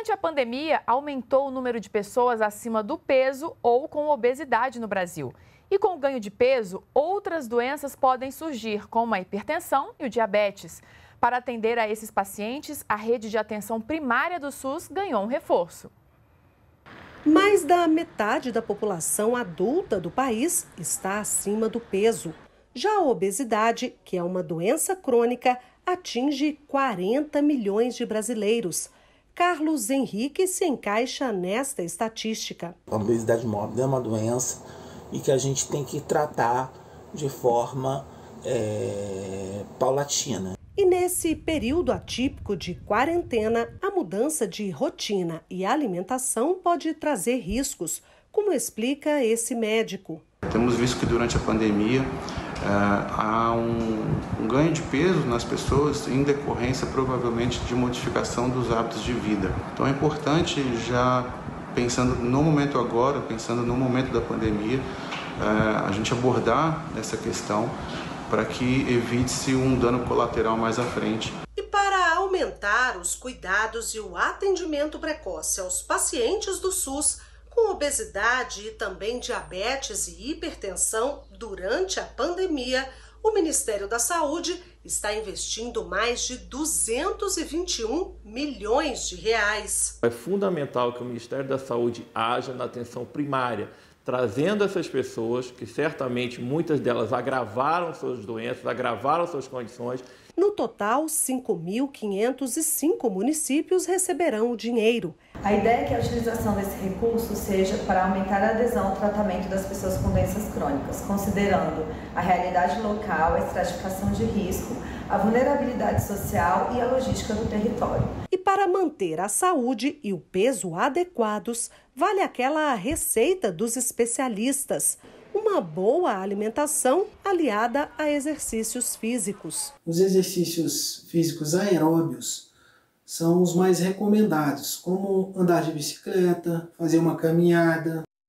Durante a pandemia, aumentou o número de pessoas acima do peso ou com obesidade no Brasil. E com o ganho de peso, outras doenças podem surgir, como a hipertensão e o diabetes. Para atender a esses pacientes, a rede de atenção primária do SUS ganhou um reforço. Mais da metade da população adulta do país está acima do peso. Já a obesidade, que é uma doença crônica, atinge 40 milhões de brasileiros. Carlos Henrique se encaixa nesta estatística. A obesidade mórbida é uma doença e que a gente tem que tratar de forma é, paulatina. E nesse período atípico de quarentena, a mudança de rotina e alimentação pode trazer riscos, como explica esse médico. Temos visto que durante a pandemia há um, um, ganho de peso nas pessoas em decorrência provavelmente de modificação dos hábitos de vida. Então é importante já pensando no momento agora, pensando no momento da pandemia, é, a gente abordar essa questão para que evite-se um dano colateral mais à frente. E para aumentar os cuidados e o atendimento precoce aos pacientes do SUS, com obesidade e também diabetes e hipertensão durante a pandemia, o Ministério da Saúde está investindo mais de 221 milhões de reais. É fundamental que o Ministério da Saúde haja na atenção primária, trazendo essas pessoas, que certamente muitas delas agravaram suas doenças, agravaram suas condições. No total, 5.505 municípios receberão o dinheiro. A ideia é que a utilização desse recurso seja para aumentar a adesão ao tratamento das pessoas com doenças crônicas, considerando a realidade local, a estratificação de risco, a vulnerabilidade social e a logística do território. E para manter a saúde e o peso adequados, vale aquela receita dos especialistas uma boa alimentação aliada a exercícios físicos. Os exercícios físicos aeróbios são os mais recomendados, como andar de bicicleta, fazer uma caminhada,